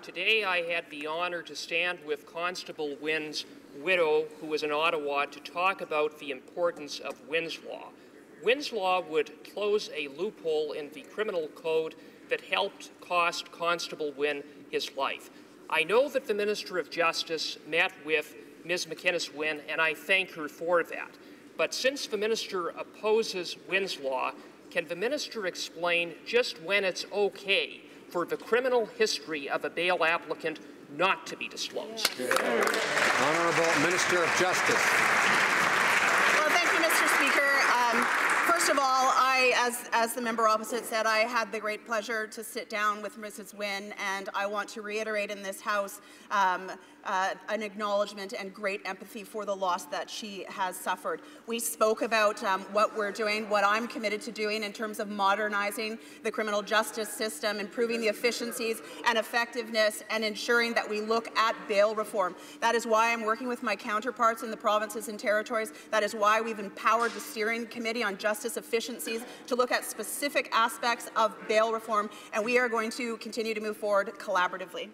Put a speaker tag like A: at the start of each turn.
A: Today I had the honor to stand with Constable Wynn's widow, who was in Ottawa, to talk about the importance of Wynn's Law. Wynn's Law would close a loophole in the criminal code that helped cost Constable Wynn his life. I know that the Minister of Justice met with Ms. MacInnis Wynn, and I thank her for that. But since the Minister opposes Wynn's Law, can the Minister explain just when it's okay for the criminal history of a bail applicant not to be disclosed?
B: Honourable Minister of Justice.
C: Well, thank you, Mr. Speaker. Um, First of all, I, as, as the member opposite said, I had the great pleasure to sit down with Mrs. Wynn, and I want to reiterate in this House um, uh, an acknowledgement and great empathy for the loss that she has suffered. We spoke about um, what we're doing, what I'm committed to doing in terms of modernizing the criminal justice system, improving the efficiencies and effectiveness, and ensuring that we look at bail reform. That is why I'm working with my counterparts in the provinces and territories. That is why we've empowered the Steering Committee on Justice Efficiencies to look at specific aspects of bail reform, and we are going to continue to move forward collaboratively.